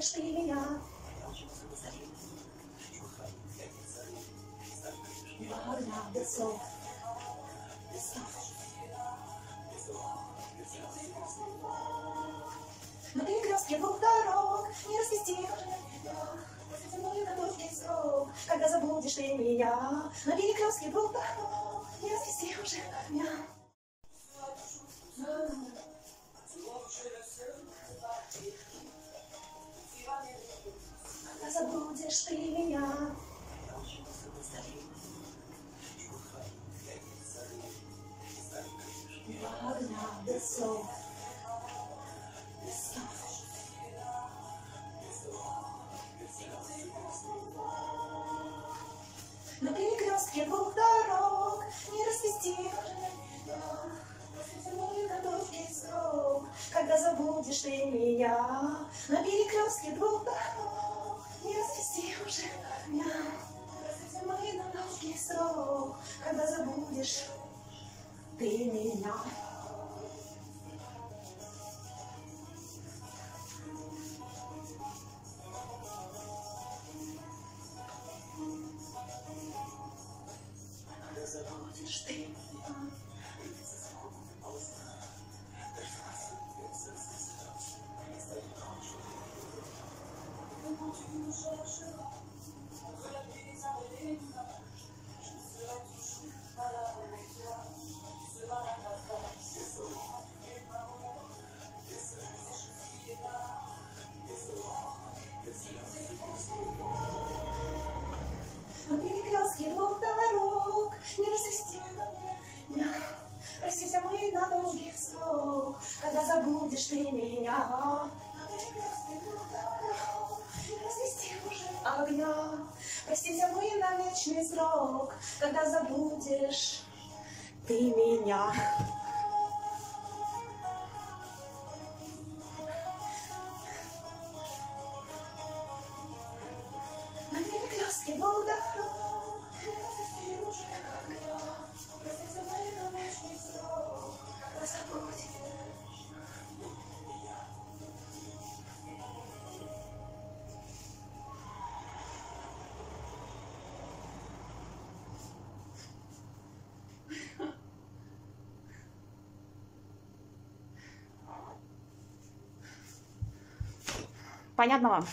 забудешь ты меня. Без слов. На перекрестке двух дорог не распусти Земной на срок, когда забудешь ты меня. На перекрестке двух дорог не распусти уже меня. Забудешь ты меня. На перекрестке двух дорог не распусти когда забудешь ты меня. На перекрестке двух ты меня. Когда забудешь ты меня. Понятно вам?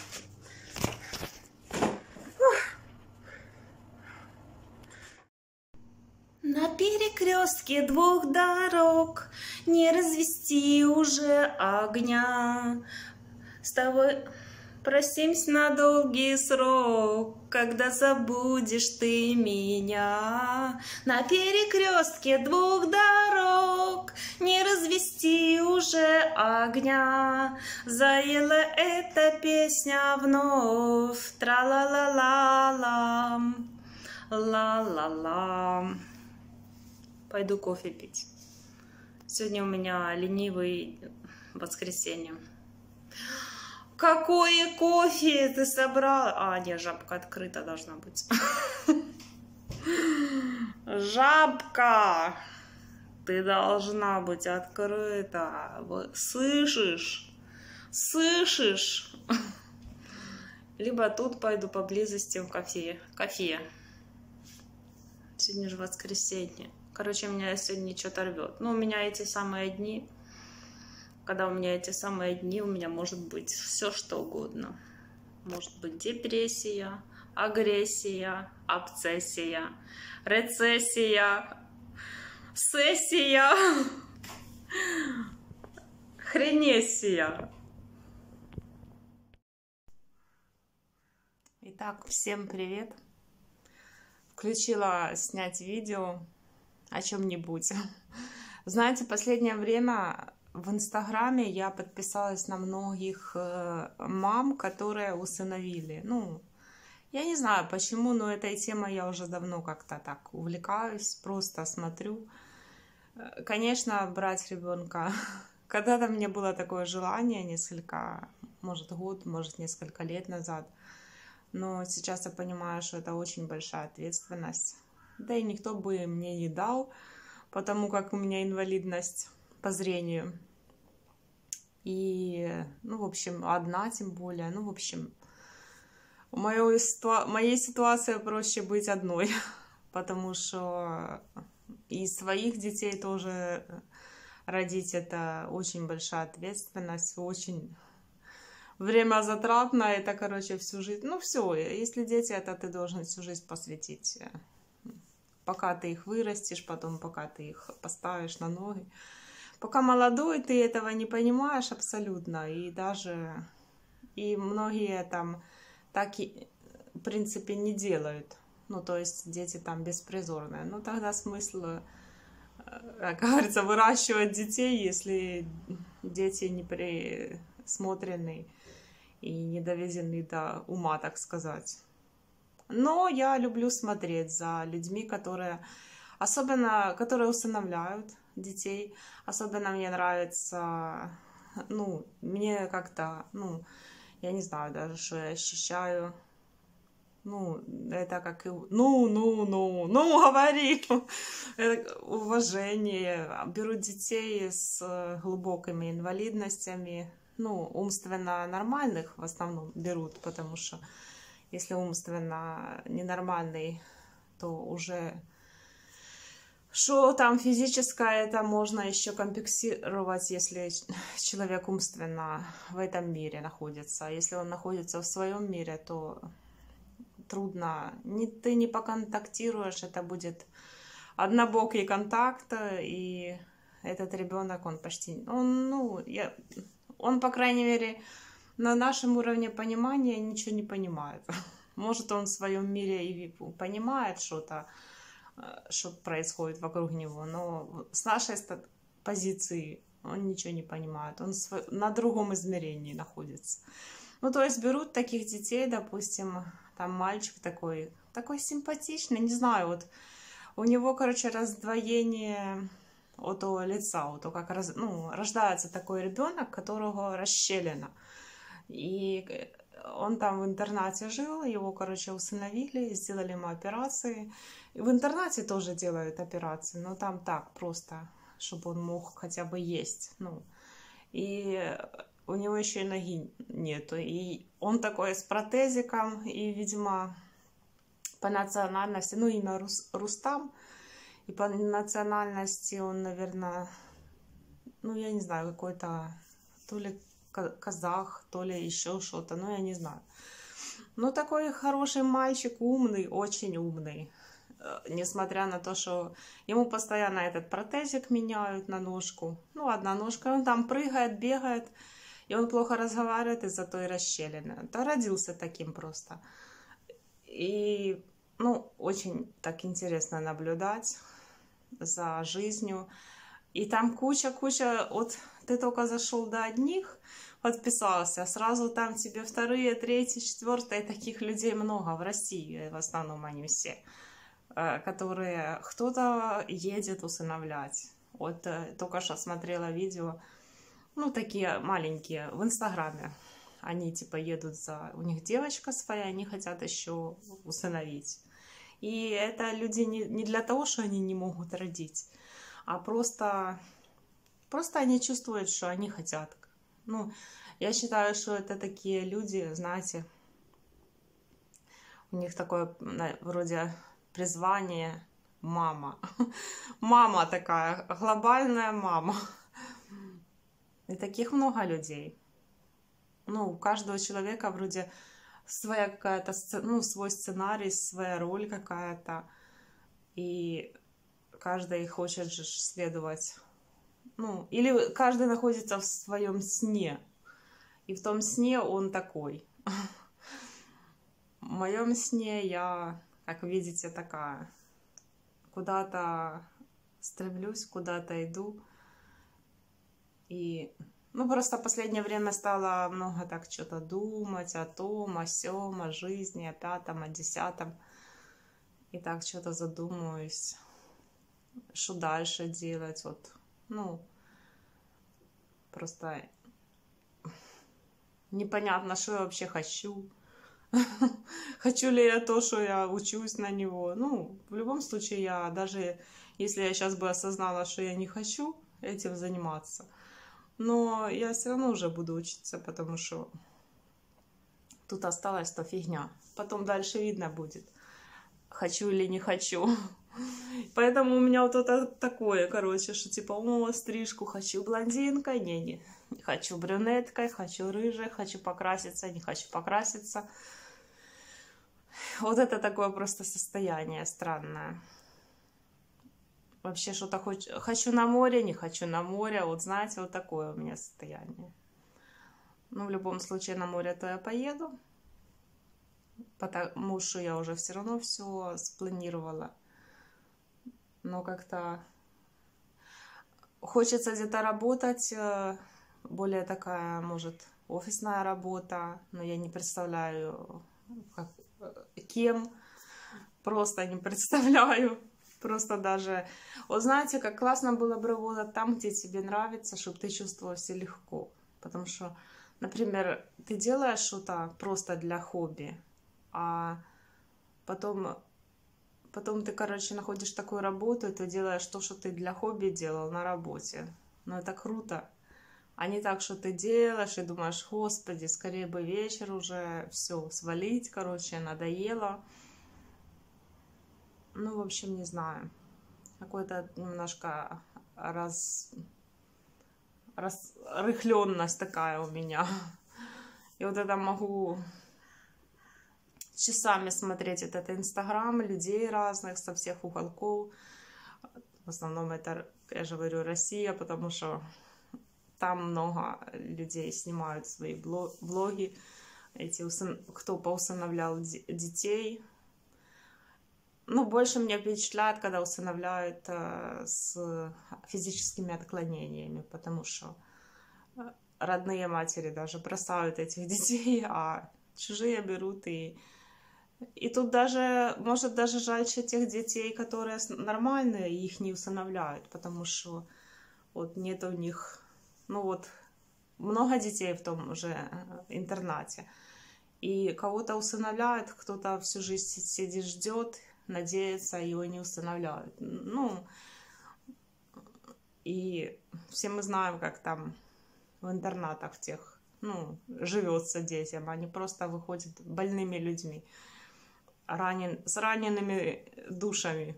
На перекрестке двух дорог не развести уже огня. С тобой простимся на долгий срок, когда забудешь ты меня. На перекрестке двух дорог не развести уже огня. Заела эта песня вновь, тра-ла-ла-ла-лам, ла-ла-ла. Пойду кофе пить. Сегодня у меня ленивый воскресенье. Какое кофе ты собрал? А, нет, жабка открыта должна быть. Жабка! Ты должна быть открыта. Слышишь? Слышишь? Либо тут пойду поблизости в кафе. Кафе. Сегодня же воскресенье. Короче, меня сегодня что-то рвет. Ну, у меня эти самые дни, когда у меня эти самые дни, у меня может быть все что угодно. Может быть депрессия, агрессия, обсессия, рецессия, сессия, хренессия. Итак, всем привет. Включила снять видео о чем-нибудь. Знаете, последнее время в Инстаграме я подписалась на многих э, мам, которые усыновили. Ну, я не знаю почему, но этой темой я уже давно как-то так увлекаюсь, просто смотрю. Э, Конечно, брать ребенка. Когда-то мне было такое желание, несколько, может, год, может, несколько лет назад. Но сейчас я понимаю, что это очень большая ответственность. Да и никто бы мне не дал, потому как у меня инвалидность по зрению. И, ну, в общем, одна тем более. Ну, в общем, в моей, моей ситуации проще быть одной, потому что и своих детей тоже родить это очень большая ответственность, очень время затратно, это, короче, всю жизнь. Ну, все, если дети, это ты должен всю жизнь посвятить. Пока ты их вырастешь, потом пока ты их поставишь на ноги. Пока молодой, ты этого не понимаешь абсолютно. И даже, и многие там так и, в принципе, не делают. Ну, то есть дети там беспризорные. Ну, тогда смысл, э, как говорится, выращивать детей, если дети не присмотрены и не доведены до ума, так сказать. Но я люблю смотреть за людьми, которые, особенно, которые усыновляют детей. Особенно мне нравится, ну, мне как-то, ну, я не знаю даже, что я ощущаю. Ну, это как и... Ну, ну, ну, ну, говори! Это уважение. Берут детей с глубокими инвалидностями. Ну, умственно нормальных в основном берут, потому что если умственно ненормальный, то уже что там физическое, это можно еще компенсировать, если человек умственно в этом мире находится. Если он находится в своем мире, то трудно. Не, ты не поконтактируешь, это будет однобокий контакт, и этот ребенок, он почти, он, ну, я, он, по крайней мере, на нашем уровне понимания ничего не понимает. Может, он в своем мире и понимает что-то, что происходит вокруг него. Но с нашей позиции он ничего не понимает. Он на другом измерении находится. Ну, то есть берут таких детей, допустим, там мальчик такой, такой симпатичный, не знаю, вот у него, короче, раздвоение от лица, вот как раз, ну, рождается такой ребенок, которого расщелено. И он там в интернате жил, его, короче, усыновили, сделали ему операции. И в интернате тоже делают операции, но там так просто, чтобы он мог хотя бы есть. Ну, и у него еще и ноги нету. И он такой с протезиком, и, видимо, по национальности, ну, имя Рус, Рустам, и по национальности он, наверное, ну, я не знаю, какой-то то ли казах, то ли еще что-то, ну, я не знаю. Ну, такой хороший мальчик, умный, очень умный. Э, несмотря на то, что ему постоянно этот протезик меняют на ножку. Ну, одна ножка, он там прыгает, бегает, и он плохо разговаривает из-за той расщелины. Да, родился таким просто. И, ну, очень так интересно наблюдать за жизнью. И там куча-куча, вот ты только зашел до одних, подписался, сразу там тебе вторые, третьи, четвертые, таких людей много в России, в основном они все, э, которые кто-то едет усыновлять. Вот э, только что смотрела видео, ну, такие маленькие, в Инстаграме. Они типа едут за... У них девочка своя, они хотят еще усыновить. И это люди не, не для того, что они не могут родить, а просто, просто они чувствуют, что они хотят. Ну, я считаю, что это такие люди, знаете, у них такое вроде призвание мама. Мама такая, глобальная мама. И таких много людей. Ну, у каждого человека вроде своя какая-то, ну, свой сценарий, своя роль какая-то. И каждый хочет же следовать. Ну, или каждый находится в своем сне. И в том сне он такой. В моем сне я, как видите, такая. Куда-то стремлюсь, куда-то иду. И, ну, просто последнее время стало много так что-то думать о том, о сём, о жизни, о пятом, о десятом. И так что-то задумываюсь, что дальше делать. Вот, ну, просто непонятно, что я вообще хочу. Хочу ли я то, что я учусь на него? Ну, в любом случае, я даже если я сейчас бы осознала, что я не хочу этим заниматься, Но я все равно уже буду учиться, потому что тут осталась то фигня. Потом дальше видно будет, хочу или не хочу. Поэтому у меня вот это такое, короче, что типа, о, стрижку хочу блондинкой, не, не, не хочу брюнеткой, хочу рыжей, хочу покраситься, не хочу покраситься. Вот это такое просто состояние странное. Вообще что-то хочу, хочу на море, не хочу на море. Вот знаете, вот такое у меня состояние. Ну, в любом случае, на море то я поеду. Потому что я уже все равно все спланировала. Но как-то хочется где-то работать, э, более такая, может, офисная работа, но я не представляю, как, э, кем, просто не представляю. Просто даже... Вот знаете, как классно было бы работать там, где тебе нравится, чтобы ты чувствовал себя легко. Потому что, например, ты делаешь что-то просто для хобби, а потом, потом ты, короче, находишь такую работу, и ты делаешь то, что ты для хобби делал на работе. Ну, это круто. А не так, что ты делаешь и думаешь, господи, скорее бы вечер уже, все, свалить, короче, надоело. Ну, в общем, не знаю. Какой-то немножко раз... разрыхленность такая у меня. И вот это могу часами смотреть этот инстаграм людей разных со всех уголков. В основном это, я же говорю, Россия, потому что там много людей снимают свои блоги. Эти, кто поусыновлял детей, ну, больше меня впечатляет, когда усыновляют э, с физическими отклонениями, потому что э, родные матери даже бросают этих детей, а чужие берут и... И тут даже, может, даже жальче тех детей, которые нормальные, их не усыновляют, потому что вот нет у них, ну вот, много детей в том же э, интернате. И кого-то усыновляют, кто-то всю жизнь сидит, ждет, надеется, его не устанавливают. Ну, и все мы знаем, как там в интернатах тех, ну, живется детям, они просто выходят больными людьми, ранен, с ранеными душами.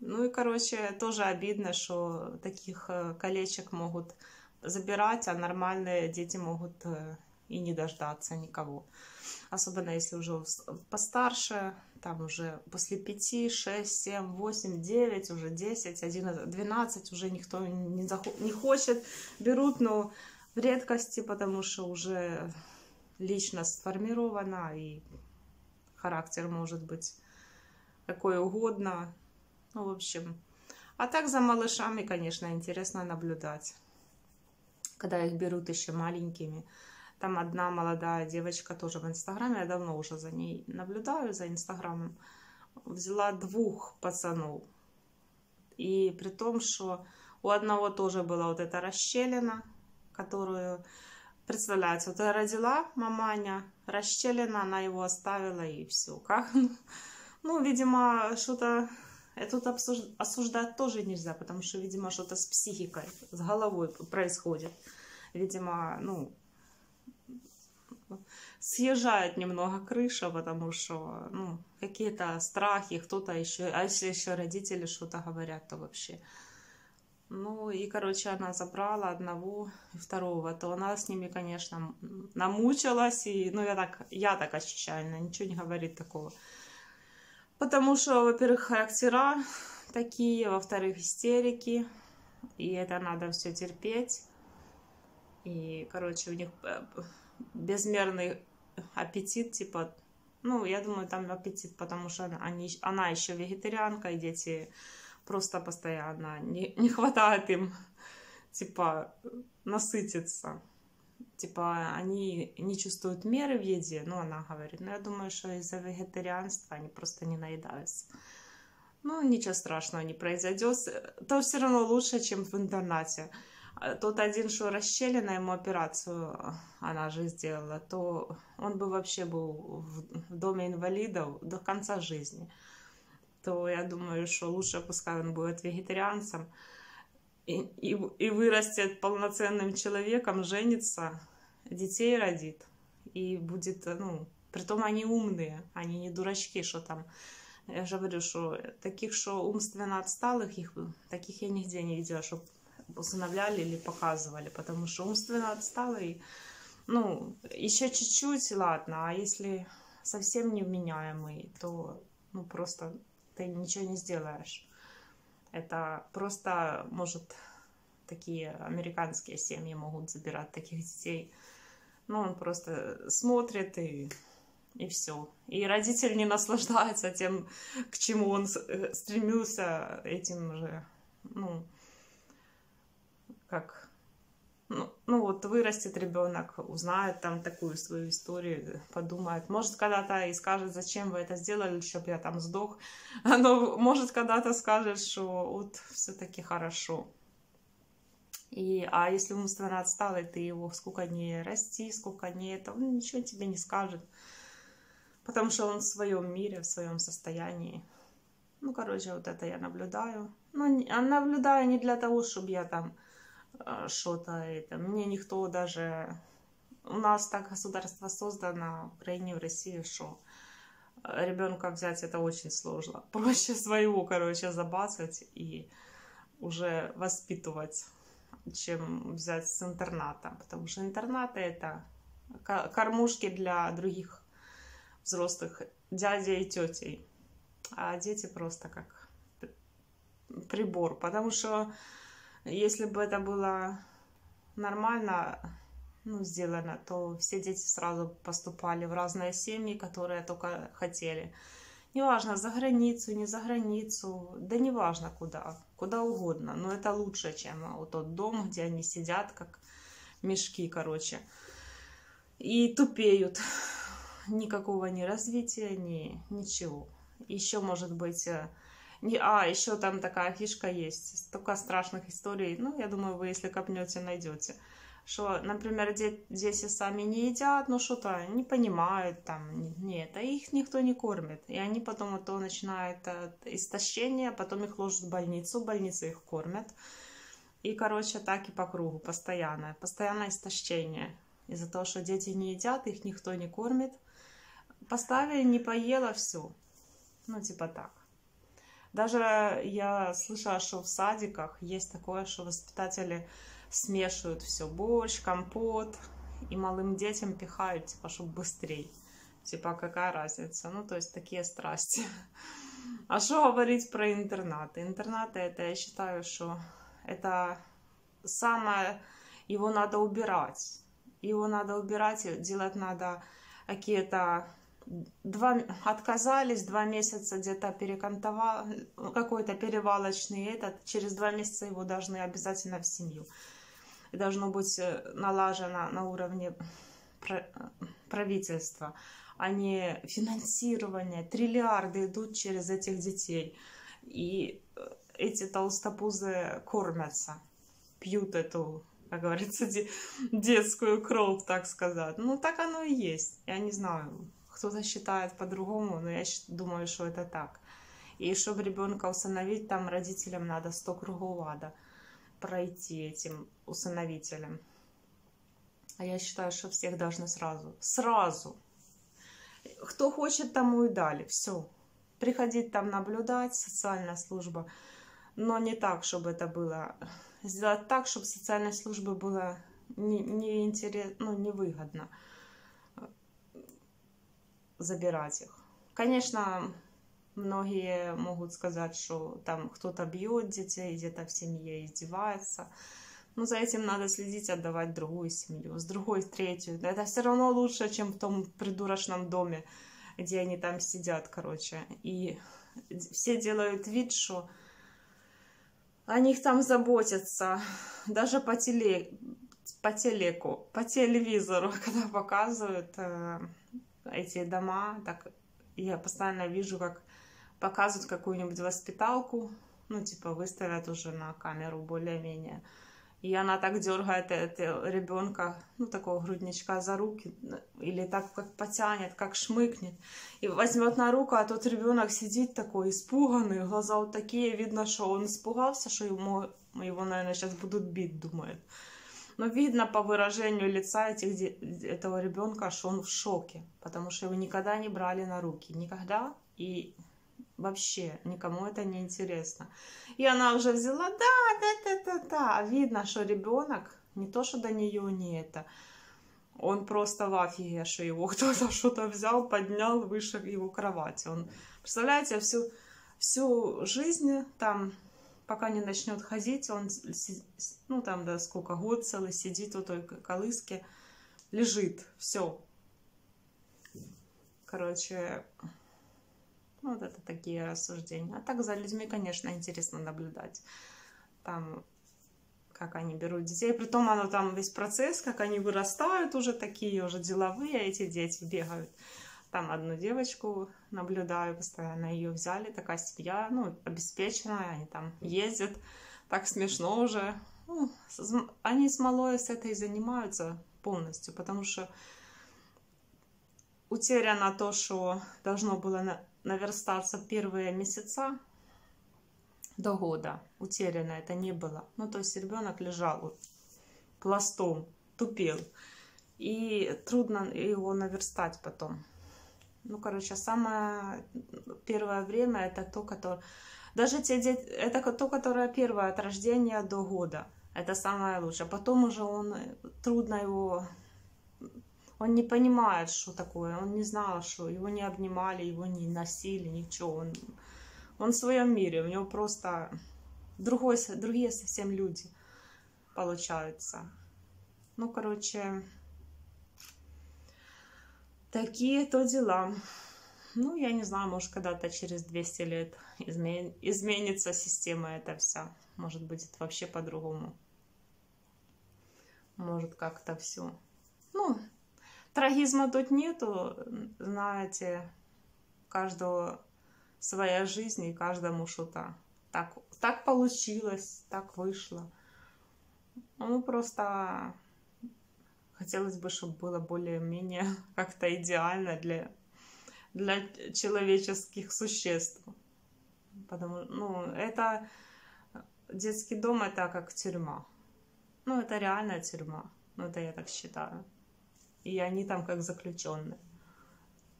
Ну и, короче, тоже обидно, что таких э, колечек могут забирать, а нормальные дети могут э, и не дождаться никого. Особенно если уже постарше, там уже после 5, 6, 7, 8, 9, уже 10, 11, 12 уже никто не, захо- не хочет, берут, но в редкости, потому что уже личность сформирована и характер может быть какой угодно. Ну, в общем, а так за малышами, конечно, интересно наблюдать, когда их берут еще маленькими. Там одна молодая девочка тоже в Инстаграме, я давно уже за ней наблюдаю, за Инстаграмом, взяла двух пацанов. И при том, что у одного тоже была вот эта расщелина, которую, представляете, вот я родила маманя, расщелина, она его оставила и все. Как? Ну, видимо, что-то это тут осуждать тоже нельзя, потому что, видимо, что-то с психикой, с головой происходит. Видимо, ну, съезжает немного крыша, потому что, ну, какие-то страхи, кто-то еще, а если еще родители что-то говорят, то вообще. Ну, и, короче, она забрала одного и второго, то она с ними, конечно, намучилась, и, ну, я так, я так ощущаю, она ничего не говорит такого. Потому что, во-первых, характера такие, во-вторых, истерики, и это надо все терпеть. И, короче, у них э, безмерный аппетит, типа, ну, я думаю, там аппетит, потому что они, она еще вегетарианка, и дети просто постоянно не, не хватает им, типа, насытиться. Типа, они не чувствуют меры в еде, ну, она говорит. Но я думаю, что из-за вегетарианства они просто не наедаются. Ну, ничего страшного не произойдет. То все равно лучше, чем в интернате. А тот один, что расщелина, ему операцию она же сделала, то он бы вообще был в доме инвалидов до конца жизни. То я думаю, что лучше пускай он будет вегетарианцем. и, и, и вырастет полноценным человеком, женится, детей родит и будет, ну, притом они умные, они не дурачки, что там я же говорю, что таких, что умственно отсталых, их, таких я нигде не видела, чтобы усыновляли или показывали, потому что умственно отсталый, ну, еще чуть-чуть, ладно, а если совсем невменяемый, то, ну, просто ты ничего не сделаешь. Это просто, может, такие американские семьи могут забирать таких детей. Ну, он просто смотрит и и все. И родитель не наслаждается тем, к чему он э, стремился этим же, ну, как, ну, ну вот вырастет ребенок, узнает там такую свою историю, подумает, может когда-то и скажет, зачем вы это сделали, чтобы я там сдох, но может когда-то скажет, что вот все-таки хорошо. И, а если умственно отсталый, ты его сколько не расти, сколько не это, он ничего тебе не скажет потому что он в своем мире, в своем состоянии. Ну, короче, вот это я наблюдаю. Ну, а наблюдаю не для того, чтобы я там что-то это. Мне никто даже... У нас так государство создано в Украине, в России, что ребенка взять это очень сложно. Проще своего, короче, забацать и уже воспитывать, чем взять с интерната. Потому что интернаты это кормушки для других взрослых дядей и тетей, а дети просто как прибор. Потому что если бы это было нормально ну, сделано, то все дети сразу поступали в разные семьи, которые только хотели. Неважно, за границу, не за границу, да неважно куда, куда угодно. Но это лучше, чем вот тот дом, где они сидят, как мешки, короче, и тупеют никакого ни развития, ни ничего. Еще может быть... Не, а, еще там такая фишка есть. Столько страшных историй. Ну, я думаю, вы, если копнете, найдете. Что, например, дети сами не едят, ну что-то не понимают там, нет, а их никто не кормит. И они потом вот то начинают э, истощение, потом их ложат в больницу, в больнице их кормят. И, короче, так и по кругу, постоянное, постоянное истощение. Из-за того, что дети не едят, их никто не кормит, Поставили, не поела, все. Ну, типа так. Даже я слышала, что в садиках есть такое, что воспитатели смешивают все, борщ, компот, и малым детям пихают, типа, чтобы быстрее. Типа, какая разница? Ну, то есть, такие страсти. А что говорить про интернаты? Интернаты, это, я считаю, что это самое... Его надо убирать. Его надо убирать, делать надо какие-то два, отказались, два месяца где-то перекантовал, какой-то перевалочный этот, через два месяца его должны обязательно в семью. И должно быть э, налажено на уровне правительства, а не финансирование. Триллиарды идут через этих детей. И э, эти толстопузы кормятся, пьют эту, как говорится, детскую кровь, так сказать. Ну, так оно и есть. Я не знаю, кто-то считает по-другому, но я думаю, что это так. И чтобы ребенка усыновить, там родителям надо 100 кругов ада пройти этим усыновителем. А я считаю, что всех должны сразу. Сразу. Кто хочет, тому и дали. Все. Приходить там наблюдать, социальная служба. Но не так, чтобы это было... Сделать так, чтобы социальной службе было не, не ну, невыгодно забирать их. Конечно, многие могут сказать, что там кто-то бьет детей, где-то в семье издевается. Но за этим надо следить, отдавать другую семью, с другой, третью. Это все равно лучше, чем в том придурочном доме, где они там сидят, короче. И все делают вид, что о них там заботятся. Даже по, теле... по телеку, по телевизору, когда показывают э, эти дома, так я постоянно вижу, как показывают какую-нибудь воспиталку, ну, типа, выставят уже на камеру более-менее. И она так дергает этого ребенка, ну, такого грудничка за руки, или так как потянет, как шмыкнет, и возьмет на руку, а тот ребенок сидит такой испуганный, глаза вот такие, видно, что он испугался, что ему его, наверное, сейчас будут бить, думает. Но видно по выражению лица этих, этого ребенка, что он в шоке, потому что его никогда не брали на руки. Никогда и вообще никому это не интересно. И она уже взяла, да, да, да, да, да. А видно, что ребенок не то, что до нее не это. Он просто в афиге, что его кто-то что-то взял, поднял выше его кровати. Он, представляете, всю, всю жизнь там пока не начнет ходить, он, ну там, да, сколько, год целый сидит у той колыске, лежит, все. Короче, ну, вот это такие рассуждения. А так за людьми, конечно, интересно наблюдать. Там, как они берут детей. Притом оно там весь процесс, как они вырастают уже такие, уже деловые, эти дети бегают. Там одну девочку наблюдаю постоянно, ее взяли, такая семья, ну, обеспеченная, они там ездят, так смешно уже. Ну, они с малой с этой занимаются полностью, потому что утеряно то, что должно было наверстаться первые месяца до года. Утеряно это не было. Ну, то есть ребенок лежал пластом, тупел. И трудно его наверстать потом. Ну, короче, самое первое время это то, которое... Даже те дети... Это то, которое первое от рождения до года. Это самое лучшее. Потом уже он... Трудно его... Он не понимает, что такое. Он не знал, что его не обнимали, его не носили, ничего. Он, он в своем мире. У него просто другой, другие совсем люди получаются. Ну, короче, Такие то дела. Ну, я не знаю, может, когда-то через 200 лет измен... изменится система эта вся. Может, будет вообще по-другому. Может, как-то все. Ну, трагизма тут нету, знаете, каждого своя жизнь и каждому что-то. Так, так получилось, так вышло. Ну, просто хотелось бы, чтобы было более-менее как-то идеально для, для человеческих существ. Потому ну, это детский дом это как тюрьма. Ну, это реальная тюрьма. Ну, это я так считаю. И они там как заключенные.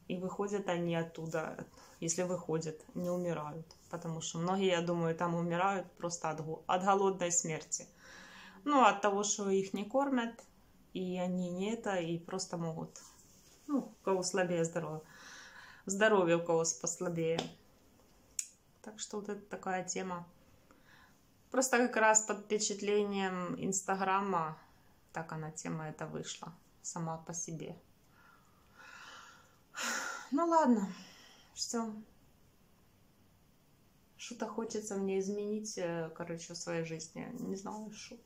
И выходят они оттуда, если выходят, не умирают. Потому что многие, я думаю, там умирают просто от, от голодной смерти. Ну, от того, что их не кормят, и они не это, и просто могут, ну, у кого слабее здоровье, здоровье у кого послабее. Так что вот это такая тема. Просто как раз под впечатлением Инстаграма так она тема эта вышла сама по себе. Ну ладно, все. Что-то хочется мне изменить, э, короче, в своей жизни. Не знаю, что.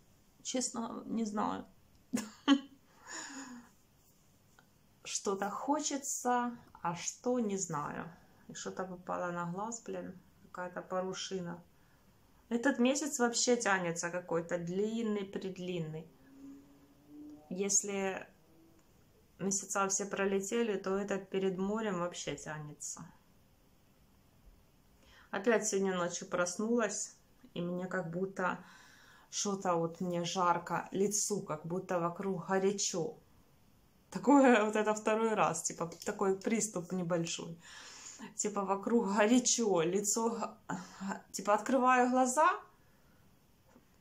Честно, не знаю. Что-то хочется, а что не знаю. И что-то попало на глаз, блин, какая-то порушина. Этот месяц вообще тянется какой-то длинный-предлинный. Если месяца все пролетели, то этот перед морем вообще тянется. Опять сегодня ночью проснулась, и мне как будто что-то вот мне жарко лицу, как будто вокруг горячо. Такое вот это второй раз, типа такой приступ небольшой. Типа вокруг горячо, лицо, типа открываю глаза,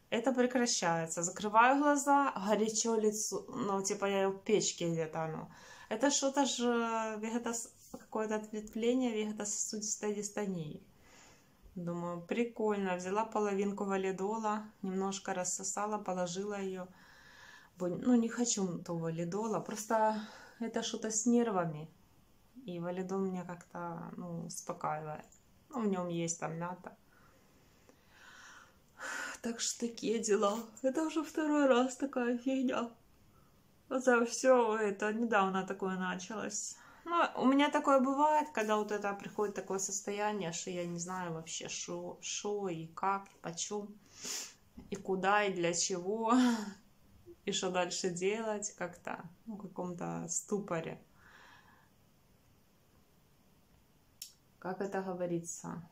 это прекращается. Закрываю глаза, горячо лицо, ну типа я в печке где-то оно. Это что-то же вегетос... какое-то ответвление вегетососудистой дистонии. Думаю, прикольно. Взяла половинку валидола, немножко рассосала, положила ее. Ну, не хочу того валидола, просто это что-то с нервами. И валидол меня как-то, ну, успокаивает. Ну, в нем есть там мята. Так что такие дела. Это уже второй раз такая фигня. За все это недавно такое началось. Ну, у меня такое бывает, когда вот это приходит такое состояние, что я не знаю вообще, что, и как, и почем, и куда, и для чего, и что дальше делать, как-то ну, в каком-то ступоре. Как это говорится?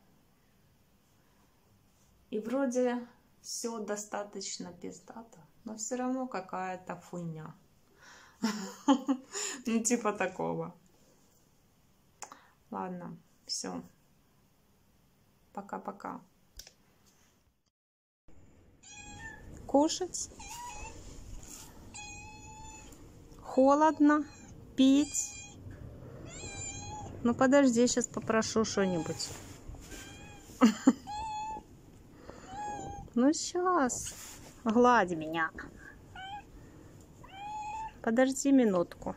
И вроде все достаточно пиздато, но все равно какая-то хуйня. Ну, типа такого. Ладно, все. Пока-пока. Кушать. Холодно. Пить. Ну подожди, сейчас попрошу что-нибудь. Ну сейчас. Гладь меня. Подожди минутку.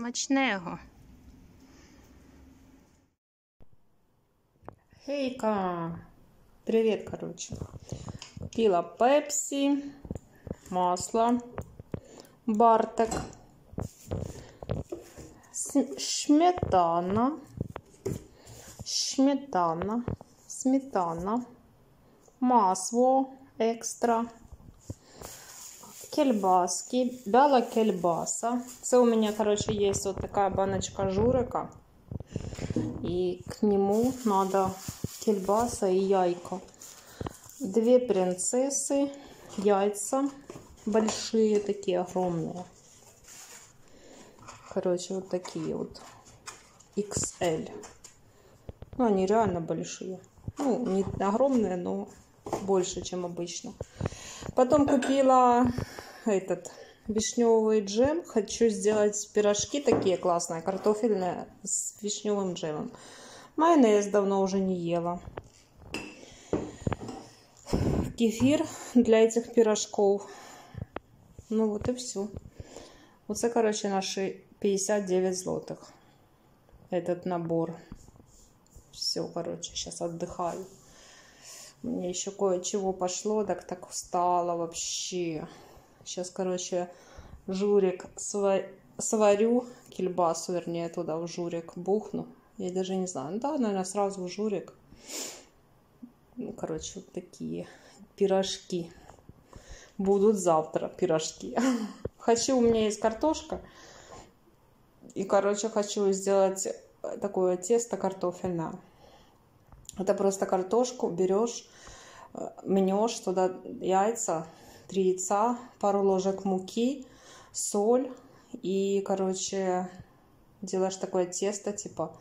Смачного. Хейка! Привет, короче. Купила пепси, масло, бартек, сметана, сметана, сметана, масло екстра, кельбаски, бяла кельбаса. Це у меня, короче, есть вот такая баночка журика. И к нему надо кельбаса и яйко. Две принцессы, яйца большие, такие огромные. Короче, вот такие вот XL. Ну, они реально большие. Ну, не огромные, но больше, чем обычно. Потом купила этот вишневый джем. Хочу сделать пирожки такие классные, картофельные с вишневым джемом. Майонез давно уже не ела. Кефир для этих пирожков. Ну вот и все. Вот это, короче, наши 59 злотых. Этот набор. Все, короче, сейчас отдыхаю. Мне еще кое-чего пошло, так так устала вообще. Сейчас, короче, журик сварю, кельбасу, вернее, туда в журик бухну. Я даже не знаю. Ну да, наверное, сразу в журик. Ну, короче, вот такие пирожки. Будут завтра пирожки. Хочу, у меня есть картошка. И, короче, хочу сделать такое тесто картофельное. Это просто картошку берешь, мнешь туда яйца, три яйца, пару ложек муки, соль и, короче, делаешь такое тесто, типа,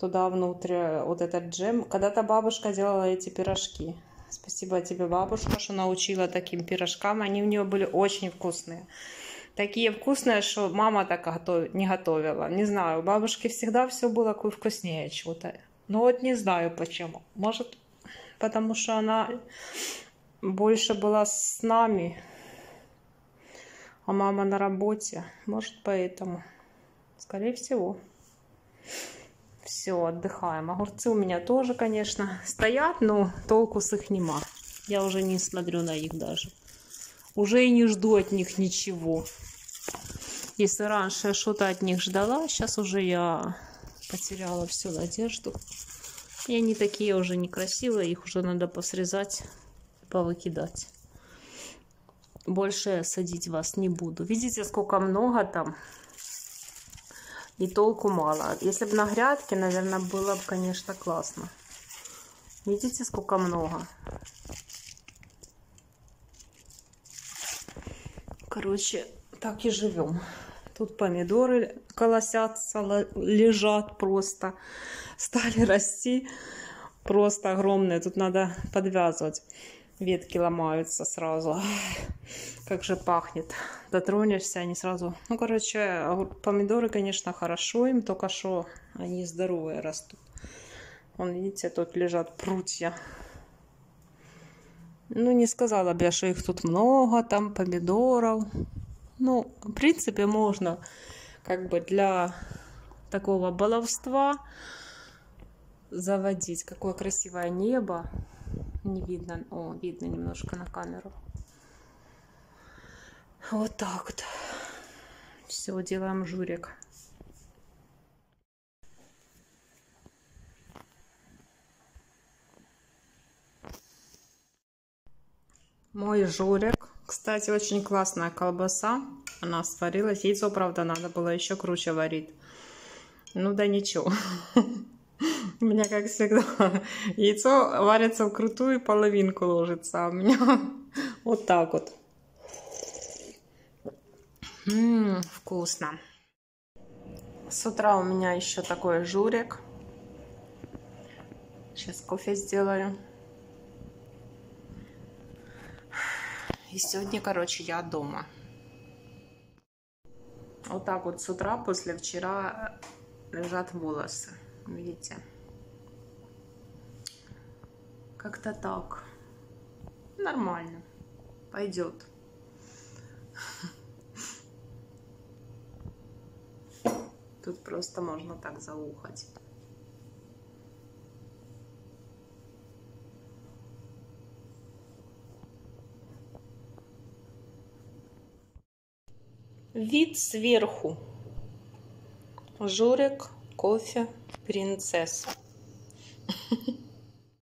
туда внутрь вот этот джем. Когда-то бабушка делала эти пирожки. Спасибо тебе, бабушка, что научила таким пирожкам. Они у нее были очень вкусные. Такие вкусные, что мама так готов... не готовила. Не знаю, у бабушки всегда все было вкуснее чего-то. Но вот не знаю почему. Может, потому что она больше была с нами, а мама на работе. Может, поэтому. Скорее всего. Все, отдыхаем. Огурцы у меня тоже, конечно, стоят, но толку с их нема. Я уже не смотрю на них даже. Уже и не жду от них ничего. Если раньше я что-то от них ждала, сейчас уже я потеряла всю надежду. И они такие уже некрасивые, их уже надо посрезать, повыкидать. Больше садить вас не буду. Видите, сколько много там? и толку мало. Если бы на грядке, наверное, было бы, конечно, классно. Видите, сколько много? Короче, так и живем. Тут помидоры колосятся, лежат просто. Стали расти просто огромные. Тут надо подвязывать. Ветки ломаются сразу. Как же пахнет. Дотронешься, они сразу... Ну, короче, помидоры, конечно, хорошо им, только что они здоровые растут. Вон, видите, тут лежат прутья. Ну, не сказала бы я, что их тут много, там помидоров. Ну, в принципе, можно как бы для такого баловства заводить. Какое красивое небо. Не видно. О, видно немножко на камеру. Вот так вот. Все, делаем журик. Мой журик. Кстати, очень классная колбаса. Она сварилась. Яйцо, правда, надо было еще круче варить. Ну да ничего. У меня, как всегда, яйцо варится в крутую половинку ложится, а у меня вот так вот. Ммм, вкусно. С утра у меня еще такой журик. Сейчас кофе сделаю. И сегодня, короче, я дома. Вот так вот с утра после вчера лежат волосы. Видите? Как-то так. Нормально. Пойдет. Тут просто можно так заухать. Вид сверху. Журик, кофе, принцесса.